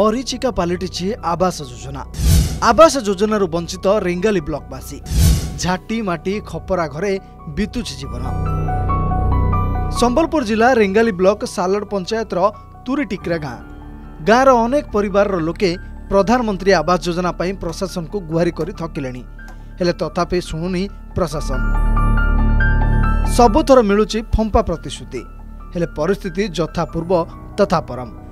মরিচিকা পাল্টিছে আবাস যোজনা আবাস যোজনার বঞ্চিত রেঙ্গালি ব্লকবাসী ঝাটি মাটি খপরা ঘরে বিতুছি জীবন সম্বলপুর জেলা রেঙ্গালি ব্লক সালড পঞ্চায়েতর তুরিটিকরা গাঁ ଗାଁର ଅନେକ ପରିବାରର ଲୋକେ ପ୍ରଧାନମନ୍ତ୍ରୀ ଆବାସ ଯୋଜନା ପାଇଁ ପ୍ରଶାସନକୁ ଗୁହାରି କରି ଥକିଲେଣି ହେଲେ ତଥାପି ଶୁଣୁନି ପ୍ରଶାସନ ସବୁଥର ମିଳୁଛି ଫମ୍ପା ପ୍ରତିଶ୍ରୁତି ହେଲେ ପରିସ୍ଥିତି ଯଥା ପୂର୍ବ ତଥା ପରମ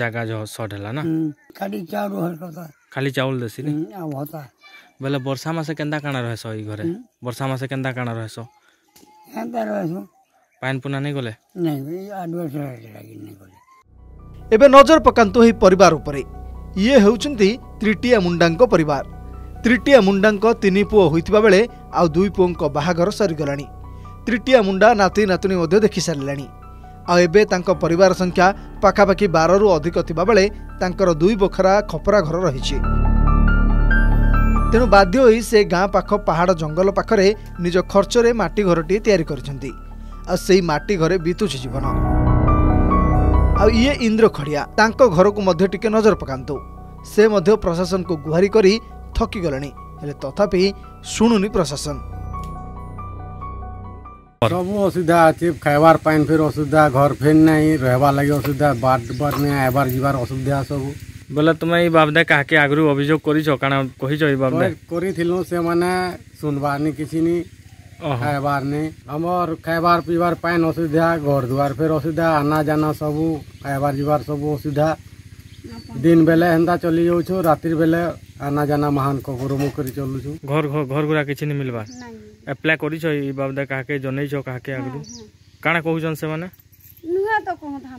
ଜାଗା ସର୍ଟ ହେଲା ନା ଖାଲି ଚାଉଳ ଖାଲି ଚାଉଳ ଦେସି ନି ବୋଲେ ବର୍ଷା ମାସେ କେନ୍ତା କାଣା ରହେସ ଏଇ ଘରେ ବର୍ଷା ମାସେ କେନ୍ତା କାଣା ରହେସ ପାଏନ୍ ପୁନା ନେଇ ଗଲେ ଏବେ ନଜର ପକାନ୍ତୁ ଏହି ପରିବାର ଉପରେ ଇଏ ହେଉଛନ୍ତି ତ୍ରିଟିଆ ମୁଣ୍ଡାଙ୍କ ପରିବାର ତ୍ରିଟିଆ ମୁଣ୍ଡାଙ୍କ ତିନି ପୁଅ ହୋଇଥିବା ବେଳେ ଆଉ ଦୁଇ ପୁଅଙ୍କ ବାହାଘର ସରିଗଲାଣି ତ୍ରିଟିଆ ମୁଣ୍ଡା ନାତି ନାତୁଣୀ ମଧ୍ୟ ଦେଖିସାରିଲାଣି ଆଉ ଏବେ ତାଙ୍କ ପରିବାର ସଂଖ୍ୟା ପାଖାପାଖି ବାରରୁ ଅଧିକ ଥିବାବେଳେ ତାଙ୍କର ଦୁଇ ବଖରା ଖପରା ଘର ରହିଛି ତେଣୁ ବାଧ୍ୟ ହୋଇ ସେ ଗାଁ ପାଖ ପାହାଡ଼ ଜଙ୍ଗଲ ପାଖରେ ନିଜ ଖର୍ଚ୍ଚରେ ମାଟି ମାଟିଘରଟିଏ ତିଆରି କରିଛନ୍ତି ଆଉ ସେହି ମାଟି ଘରେ ବିତୁଛି ଜୀବନ ଆଉ ଇଏ ଇନ୍ଦ୍ର ଖଡ଼ିଆ ତାଙ୍କ ଘରକୁ ମଧ୍ୟ ଟିକେ ନଜର ପକାନ୍ତୁ ସେ ମଧ୍ୟ ପ୍ରଶାସନକୁ ଗୁହାରି କରି ଥକିଗଲେଣି ହେଲେ ତଥାପି ଶୁଣୁନି ପ୍ରଶାସନ सब असुविधा अच्छे खाइबार पानी फिर असुविधा घर फिर नहीं रहबार लगे असुविधा बाट बाट नहीं आबार जीवार असुविधा सब बोले तुम ये बाबदा क्या आगु अभियोग करी से मैंने सुनबार नहीं किसी नहीं खाइबार नहीं अमर खाइबार पीबार पानी असुविधा घर दुआर फिर असुविधा आना जाना सब खाइबार जीवार सब असुविधा दिन बेले हेन्ता चली जाऊ रात बेले आना जाना महान कबर मुकर चलु घर घर घर ଆପ୍ଲାଏ କରିଛ ଏଇ ବାବଦା କାହାକେ ଜନେଇଛ କାହାକେ ଆଗରୁ କାଣା କହୁଛନ୍ ସେମାନେ ନୁହେଁ ତ କହୁଥା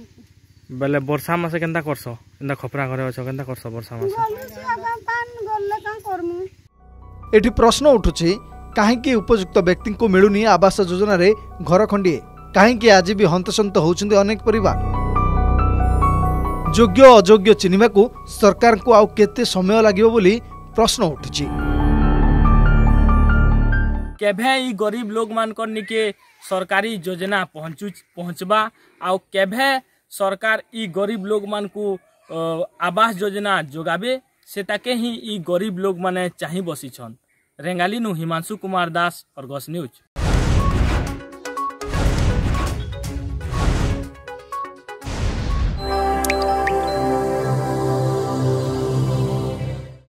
ବେଲେ ବର୍ଷା ମାସେ କେନ୍ତା କରସ ଏନ୍ତା ଖପରା ଘରେ ଅଛ କେନ୍ତା କରସ ବର୍ଷା ମାସେ ଏଠି ପ୍ରଶ୍ନ ଉଠୁଛି କାହିଁକି ଉପଯୁକ୍ତ ବ୍ୟକ୍ତିଙ୍କୁ ମିଳୁନି ଆବାସ ଯୋଜନାରେ ଘର ଖଣ୍ଡିଏ କାହିଁକି ଆଜି ବି ହନ୍ତସନ୍ତ ହେଉଛନ୍ତି ଅନେକ ପରିବାର ଯୋଗ୍ୟ ଅଯୋଗ୍ୟ ଚିହ୍ନିବାକୁ ସରକାରଙ୍କୁ ଆଉ କେତେ ସମୟ ଲାଗିବ ବୋଲି ପ୍ରଶ୍ନ ଉଠୁଛି केभे इ गरीब लोग मानकर निके सरकारी योजना पहुँचु पहुँचवा आउ केभे सरकार इ गरीब लोग मान को आवास योजना जोगाबे से ही इ गरीब लोग मैंने चाह बसी रेंगाली हिमांशु कुमार दास अर्गस न्यूज